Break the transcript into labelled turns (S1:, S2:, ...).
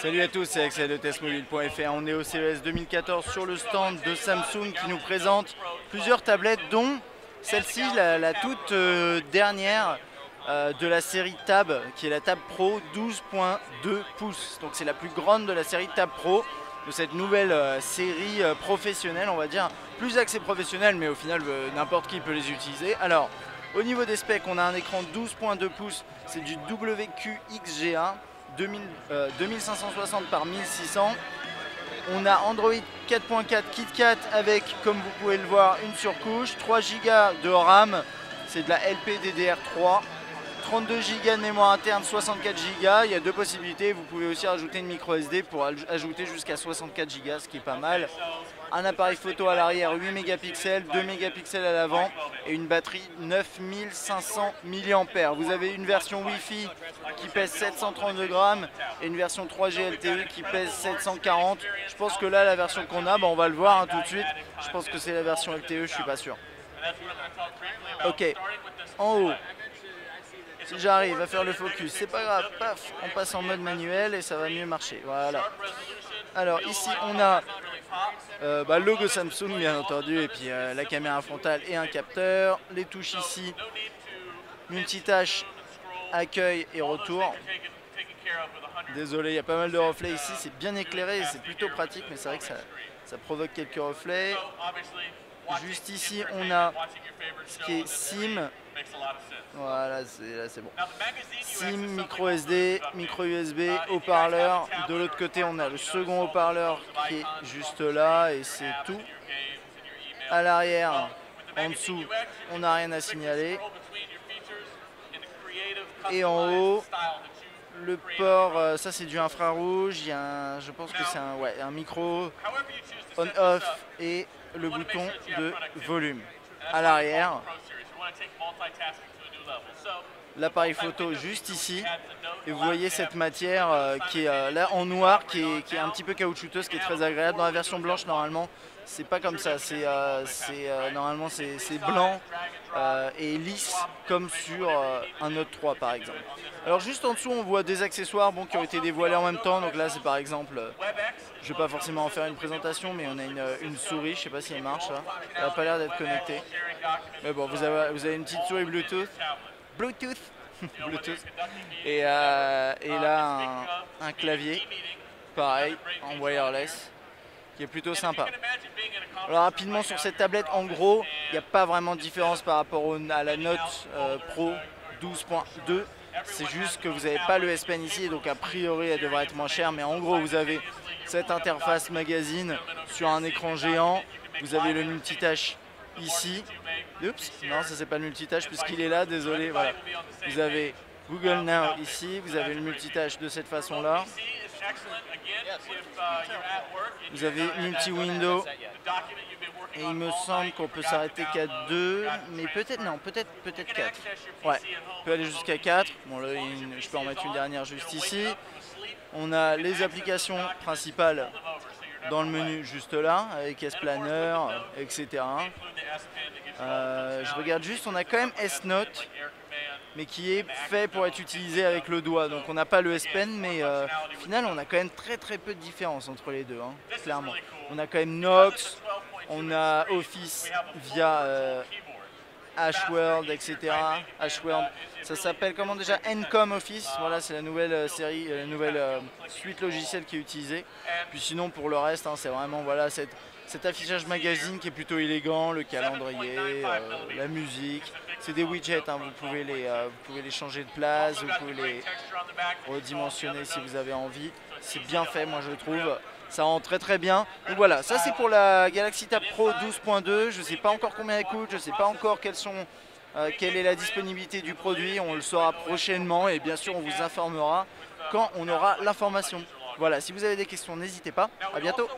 S1: Salut à tous, c'est Axel de testmobile.fr. On est au CES 2014 sur le stand de Samsung qui nous présente plusieurs tablettes, dont celle-ci, la, toute euh, dernière euh, de la série Tab, qui est la Tab Pro 12.2 pouces. Donc c'est la plus grande de la série Tab Pro, de cette nouvelle euh, série professionnelle, on va dire, plus axée professionnelle, mais au final n'importe qui peut les utiliser. Alors, au niveau des specs, on a un écran 12.2 pouces, c'est du WQXGA 2560 par 1600. On a Android 4.4 KitKat avec, comme vous pouvez le voir, une surcouche, 3 Go de RAM, c'est de la LPDDR3, 32 Go de mémoire interne, 64 Go. Il y a deux possibilités, vous pouvez aussi rajouter une micro SD pour ajouter jusqu'à 64 Go, ce qui est pas mal un appareil photo à l'arrière 8 mégapixels, 2 mégapixels à l'avant et une batterie 9500 mAh. Vous avez une version Wi-Fi qui pèse 732 grammes et une version 3G LTE qui pèse 740. Je pense que là, la version qu'on a, bah, on va le voir hein, tout de suite. Je pense que c'est la version LTE, je suis pas sûr. Ok, en haut, j'arrive à faire le focus, c'est pas grave, paf, on passe en mode manuel et ça va mieux marcher. Voilà. Alors ici, on a euh, bah, le logo Samsung bien entendu et puis euh, la caméra frontale et un capteur. Les touches ici, multitâche, accueil et retour. Désolé, il y a pas mal de reflets ici, c'est bien éclairé, c'est plutôt pratique, mais c'est vrai que ça, ça provoque quelques reflets. Juste ici, on a ce qui est SIM, voilà, là c'est bon. SIM, micro SD, micro USB, haut-parleur. De l'autre côté, on a le second haut-parleur qui est juste là et c'est tout. À l'arrière, en dessous, on n'a rien à signaler. Et en haut, le port, euh, ça c'est du infrarouge, il y a je pense que c'est un, ouais, un micro on-off et le bouton de volume. À l'arrière, take multitasking to a l'appareil photo juste ici. Et vous voyez cette matière euh, qui est euh, là en noir qui est, un petit peu caoutchouteuse qui est très agréable. Dans la version blanche normalement c'est pas comme ça. C'est euh, normalement c'est blanc et lisse comme sur un Note 3 par exemple. Alors juste en dessous on voit des accessoires bon, qui ont été dévoilés en même temps. Donc là c'est par exemple je vais pas forcément en faire une présentation mais on a une, souris. Je sais pas si elle marche elle a pas l'air d'être connectée. Mais bon vous avez, vous avez une petite souris Bluetooth Bluetooth. Bluetooth. Et, euh, et là, un, clavier, pareil, en wireless, qui est plutôt sympa. Alors rapidement sur cette tablette, en gros, il n'y a pas vraiment de différence par rapport à la Note euh, Pro 12.2. C'est juste que vous n'avez pas le S Pen ici, donc a priori elle devrait être moins chère. Mais en gros, vous avez cette interface magazine sur un écran géant. Vous avez le multitâche ici. Oups, non, ça c'est pas le multitâche puisqu'il est là, désolé. Voilà. Vous avez Google Now ici, vous avez le multitâche de cette façon-là. Vous avez multi-window. Et il me semble qu'on peut s'arrêter qu'à 2, mais peut-être non, peut-être peut-être 4. Ouais, on peut aller jusqu'à 4. Bon là, je peux en mettre une dernière juste ici. On a les applications principales dans le menu juste là, avec S-Planner, etc. Euh, je regarde juste, on a quand même S-Note, mais qui est fait pour être utilisé avec le doigt. Donc on n'a pas le S Pen, mais euh, au final on a quand même très très peu de différence entre les deux, hein, clairement. On a quand même Nox, on a Office via euh, Ashworld, etc. Ashworld, ça s'appelle comment déjà? Encom Office. Voilà, c'est la nouvelle euh, série, la nouvelle euh, suite logicielle qui est utilisée. Puis sinon, pour le reste, hein, c'est vraiment voilà cette, cet affichage magazine qui est plutôt élégant, le calendrier, euh, la musique. C'est des widgets, hein, vous, pouvez les, vous pouvez les changer de place, vous pouvez les redimensionner si vous avez envie. C'est bien fait, moi je trouve ça rend très très bien. Donc voilà, ça c'est pour la Galaxy Tab Pro 12.2. Je ne sais pas encore combien elle coûte, je ne sais pas encore sont, euh, quelle est la disponibilité du produit. On le saura prochainement et bien sûr on vous informera quand on aura l'information. Voilà, si vous avez des questions, n'hésitez pas. A bientôt